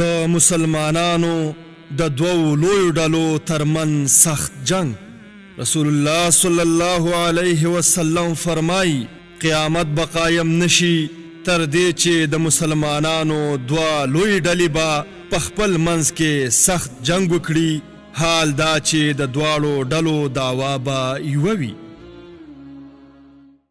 د مسلمانانو د دوو لویو ډلو ترمن سخت جنگ رسول الله صلی الله علیه وسلم فرمای قیامت به قایم نشي تر دې چې د مسلمانانو دوه لوی ډلې به په خپل منځ کې سخت جنگ وکړي حال دا چې د دواړو ډلو دعوا به یوه وي